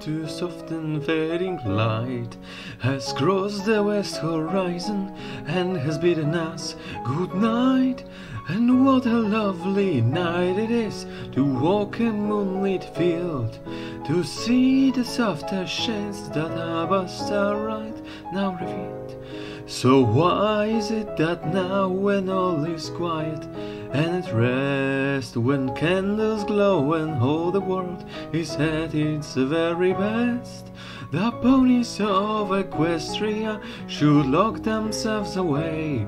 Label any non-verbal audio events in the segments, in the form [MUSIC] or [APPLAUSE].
to soften fading light has crossed the west horizon and has bidden us good night. And what a lovely night it is to walk a moonlit field, to see the softer shades that above starlight now revealed. So why is it that now when all is quiet and at rest, when candles glow and all the world is at its very best, the ponies of Equestria should lock themselves away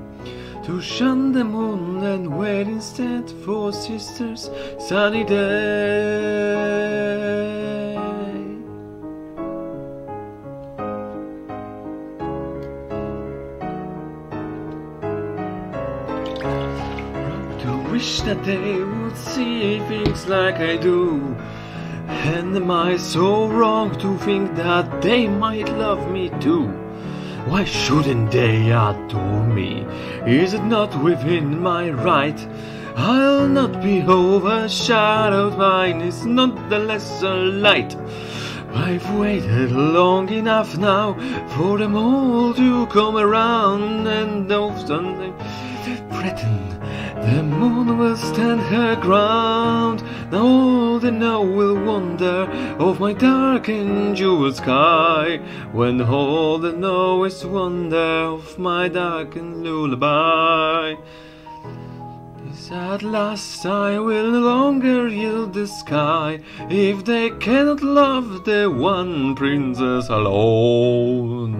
to shun the moon and wait instead for sister's sunny day. Wish that they would see things like I do. And am I so wrong to think that they might love me too? Why shouldn't they adore me? Is it not within my right? I'll not be overshadowed, mine is not the lesser light. I've waited long enough now for them all to come around, and often they threaten the moon will stand her ground. Now all the now will wonder of my dark and jeweled sky. When all the know is wonder of my dark and lullaby. At last I will no longer yield the sky if they cannot love the one princess alone.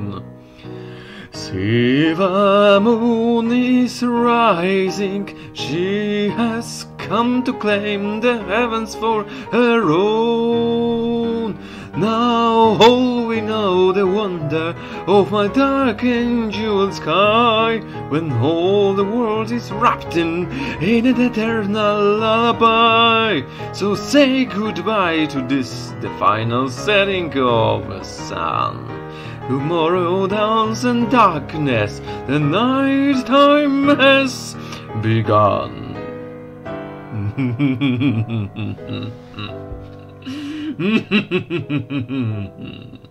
See the moon is rising, she has come to claim the heavens for her own. Now all we know the wonder of my dark and jeweled sky, when all the world is wrapped in, in an eternal lullaby. So say goodbye to this, the final setting of the sun. Tomorrow dawns in darkness, the night time has begun. [LAUGHS]